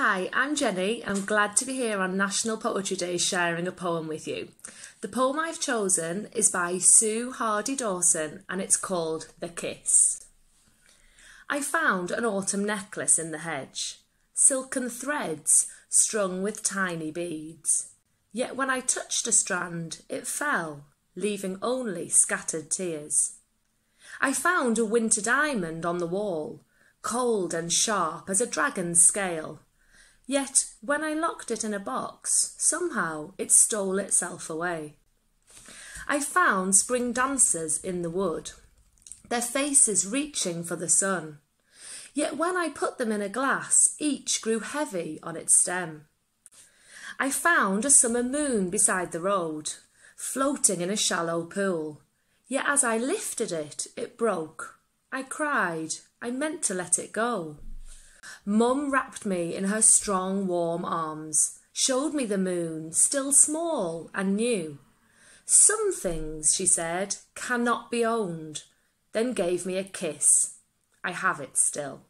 Hi, I'm Jenny. I'm glad to be here on National Poetry Day sharing a poem with you. The poem I've chosen is by Sue Hardy Dawson and it's called The Kiss. I found an autumn necklace in the hedge, silken threads strung with tiny beads. Yet when I touched a strand, it fell, leaving only scattered tears. I found a winter diamond on the wall, cold and sharp as a dragon's scale. Yet when I locked it in a box, somehow it stole itself away. I found spring dancers in the wood, their faces reaching for the sun. Yet when I put them in a glass, each grew heavy on its stem. I found a summer moon beside the road, floating in a shallow pool. Yet as I lifted it, it broke. I cried. I meant to let it go. Mum wrapped me in her strong, warm arms, showed me the moon, still small and new. Some things, she said, cannot be owned, then gave me a kiss. I have it still.